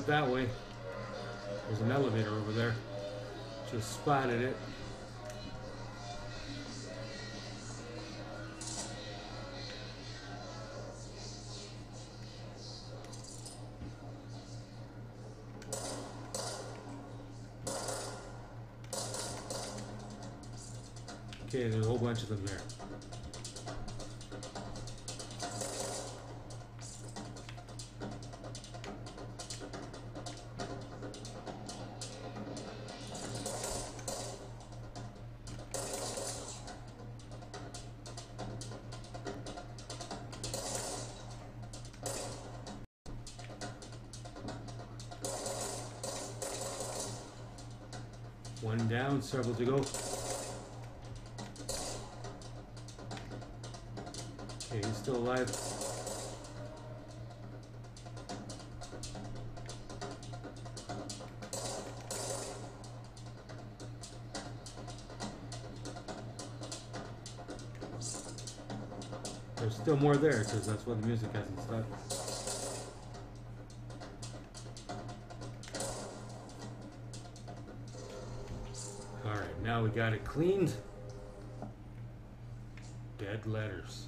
That way. There's an elevator over there. Just spotted it. Okay, there's a whole bunch of them there. Several to go. Okay, he's still alive. There's still more there because that's why the music hasn't stopped. Got it cleaned. Dead letters.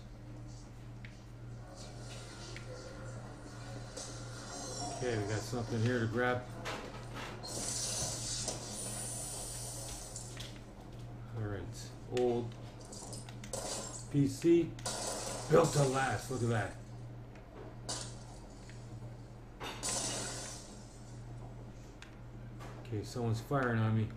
Okay, we got something here to grab. Alright, old PC. Built to last, look at that. Okay, someone's firing on me.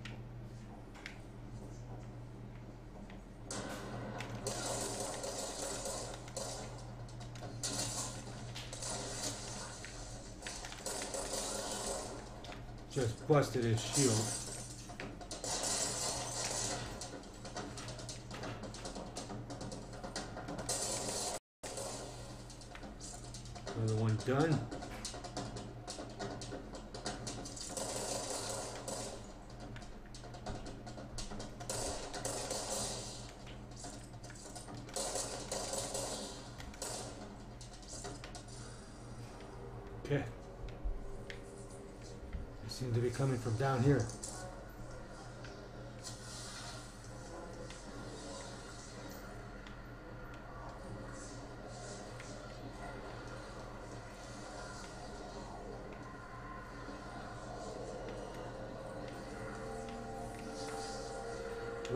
Busted his shield.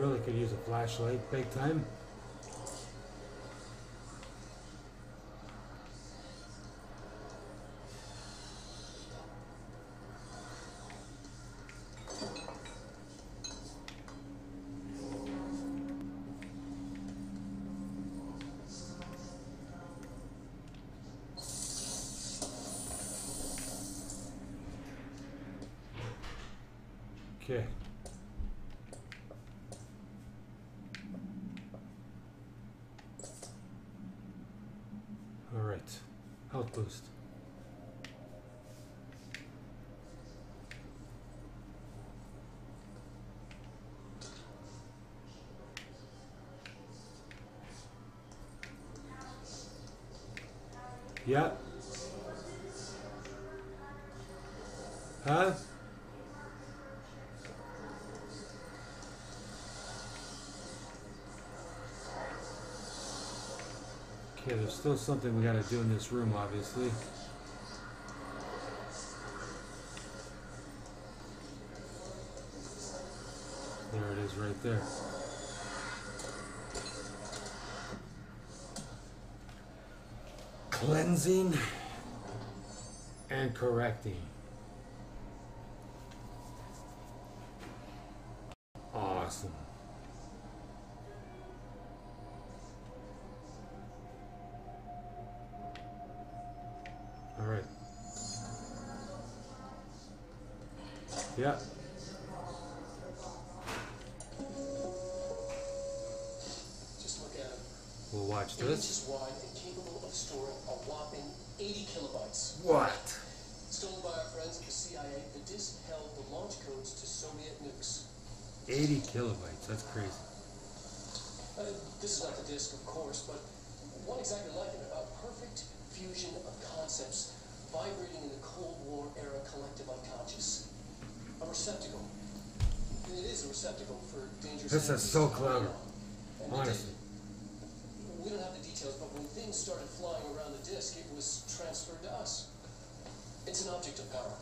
Really could use a flashlight big time. Okay. All right. Health boost. Yep. Huh? Okay, there's still something we gotta do in this room, obviously. There it is right there. Cleansing and correcting. Kilobytes. That's crazy. Uh, this is not the disk, of course, but one exactly like it. A perfect fusion of concepts vibrating in the Cold War era collective unconscious. A receptacle. And it is a receptacle for dangerous This is so clever. on. And the Honestly. we don't have the details, but when things started flying around the disk, it was transferred to us. It's an object of power.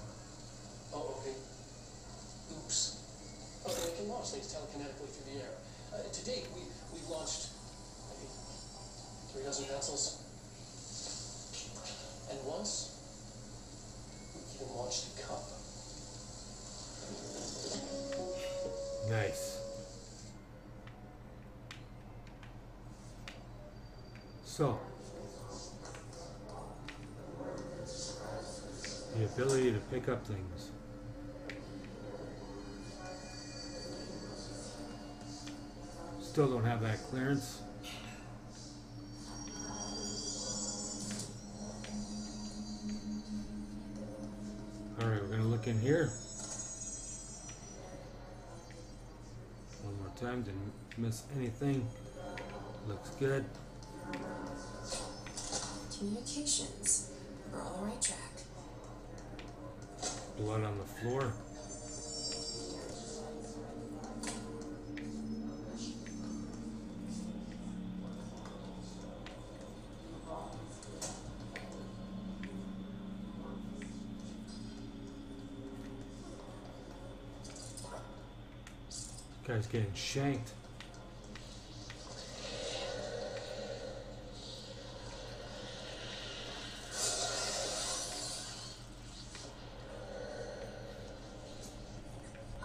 Oh, okay. Oops. Okay, it can launch things telekinetically through the air. Uh, to date, we, we've launched maybe three dozen pencils. And once, we even launched a cup. Nice. So, the ability to pick up things. Still don't have that clearance. Alright, we're gonna look in here. One more time, didn't miss anything. Looks good. Communications. We're on the right track. Blood on the floor. Getting shanked.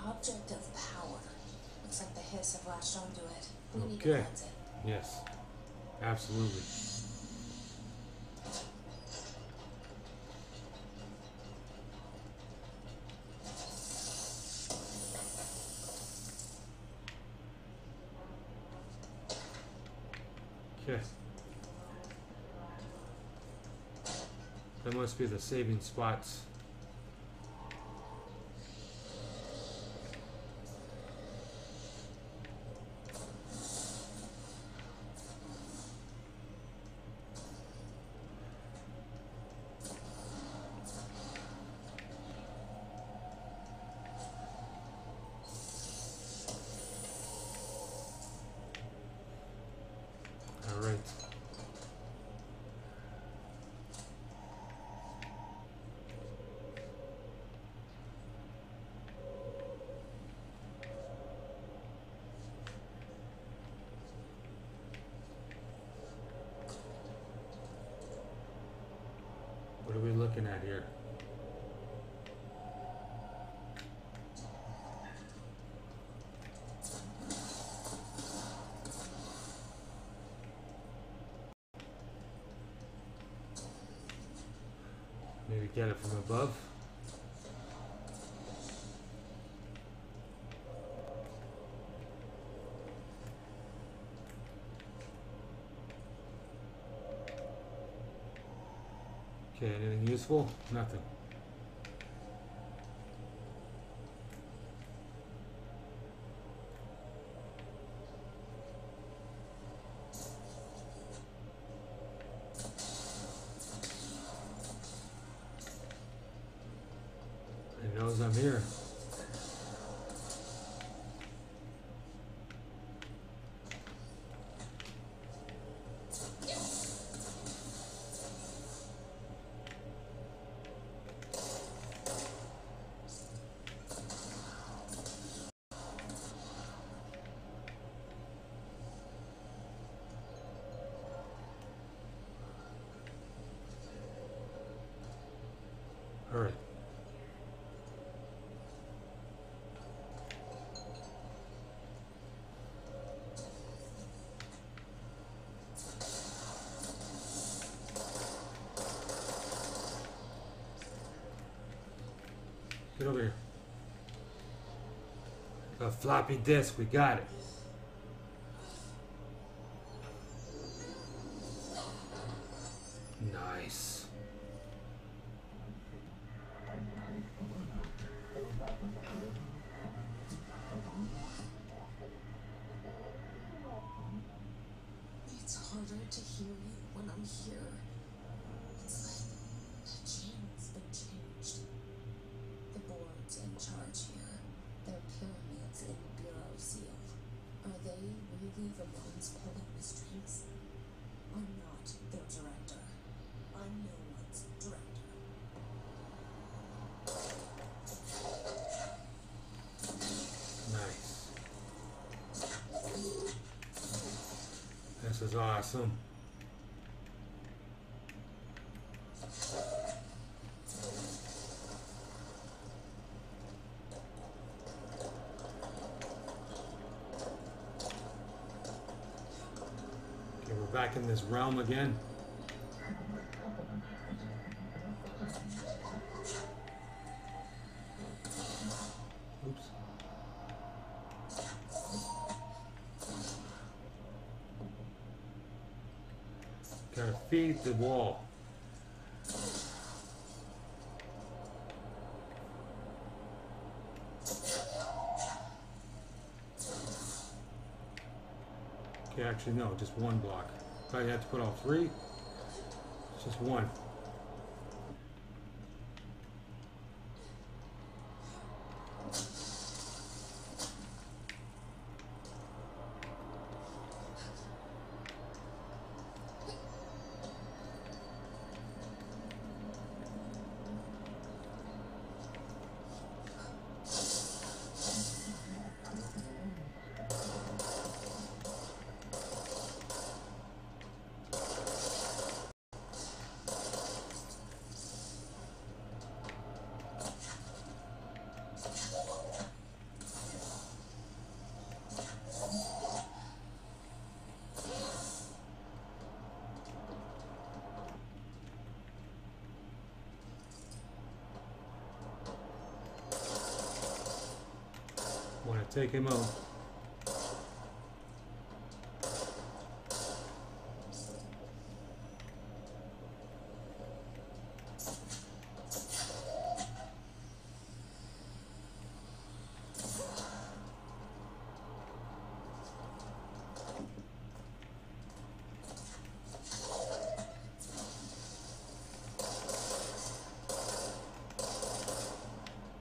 Object of power. Looks like the hiss have latched onto it. We need Okay. Yes, absolutely. Okay. That must be the saving spots. All right. What are we looking at here? Maybe get it from above. Okay, anything? Nothing. Get over here. A floppy disk, we got it. Nice. It's harder to hear you when I'm here. It's like the channel's been changed. The board's in charge here. They're pyramids in the Bureau Seal. Are they really pulling the strings? I'm not their director. I'm no one's director. Nice. This is awesome. Okay, we're back in this realm again. Oops. Feed the wall. Okay, actually no, just one block. You had to put all three. It's just one.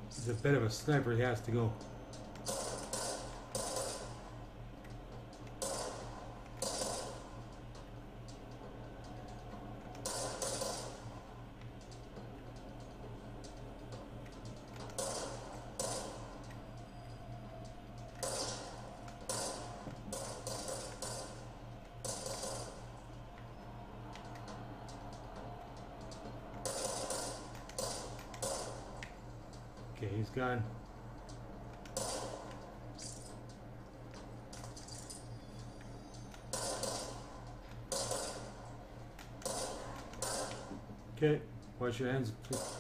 He's a bit of a sniper, he has to go. Okay. Okay, wash your hands. please.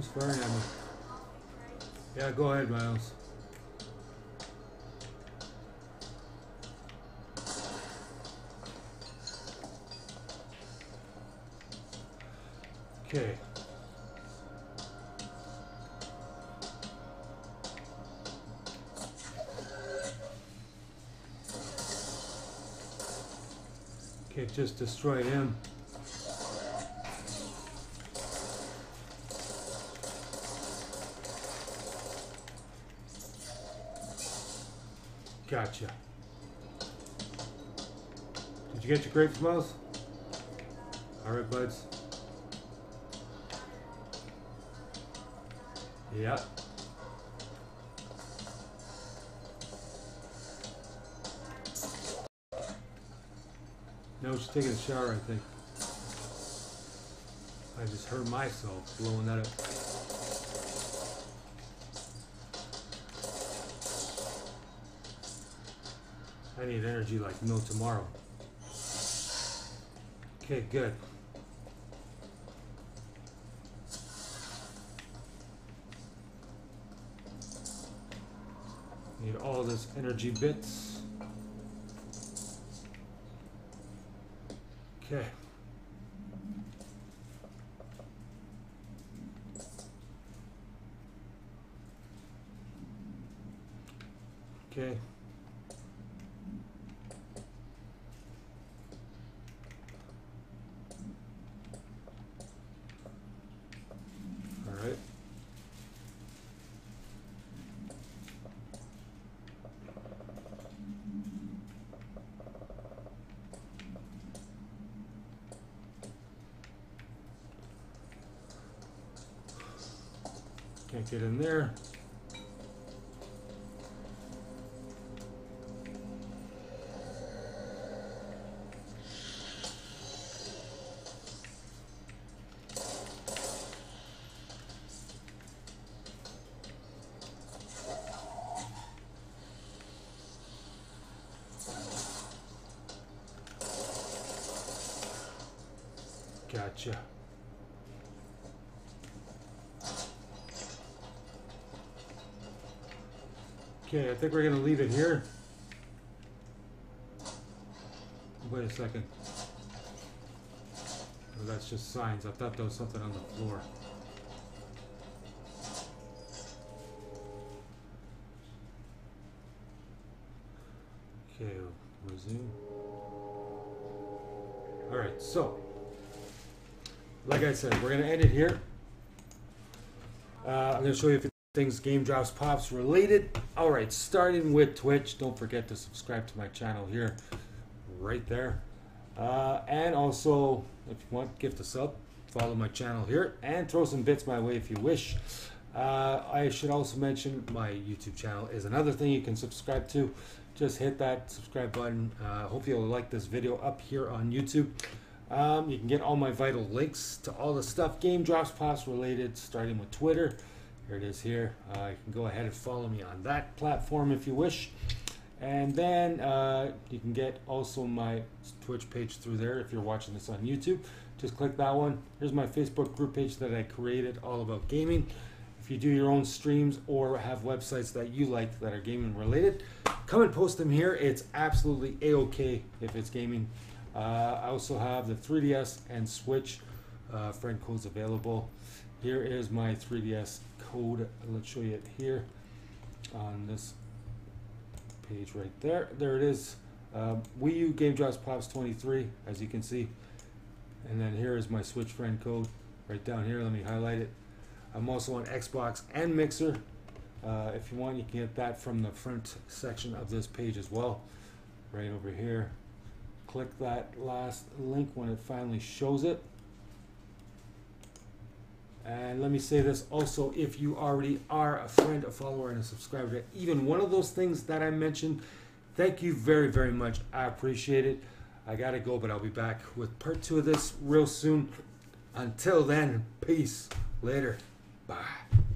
Who's firing at me? Yeah, go ahead, Miles. Okay. Okay, just destroyed him. Gotcha. Did you get your grapes, Miles? Alright, buds. Yep. No, she's taking a shower, I think. I just heard myself blowing that up. Energy like no tomorrow. Okay, good. Need all this energy bits. Okay. Okay. All right. Can't get in there. Gotcha. Okay, I think we're gonna leave it here. Wait a second. Oh, that's just signs. I thought there was something on the floor. Okay, resume. Alright, so like I said, we're gonna end it here. Uh, I'm gonna show you a few things Game Drops Pops related. All right, starting with Twitch. Don't forget to subscribe to my channel here, right there. Uh, and also, if you want, gift a sub. Follow my channel here and throw some bits my way if you wish. Uh, I should also mention my YouTube channel is another thing you can subscribe to. Just hit that subscribe button. Uh, hope you'll like this video up here on YouTube. Um, you can get all my vital links to all the stuff Game Drops Pops related, starting with Twitter. Here it is here. Uh, you can go ahead and follow me on that platform if you wish. And then uh, you can get also my Twitch page through there if you're watching this on YouTube. Just click that one. Here's my Facebook group page that I created all about gaming. If you do your own streams or have websites that you like that are gaming related, come and post them here. It's absolutely a-okay if it's gaming. Uh, I also have the 3DS and Switch uh, friend codes available. Here is my 3DS code. Let's show you it here on this page right there. There it is. Um, Wii U Game Drops Pops 23, as you can see. And then here is my Switch friend code right down here. Let me highlight it. I'm also on Xbox and Mixer. Uh, if you want, you can get that from the front section of this page as well, right over here. Click that last link when it finally shows it. And let me say this also if you already are a friend, a follower, and a subscriber to even one of those things that I mentioned, thank you very, very much. I appreciate it. I gotta go, but I'll be back with part two of this real soon. Until then, peace. Later. Bye.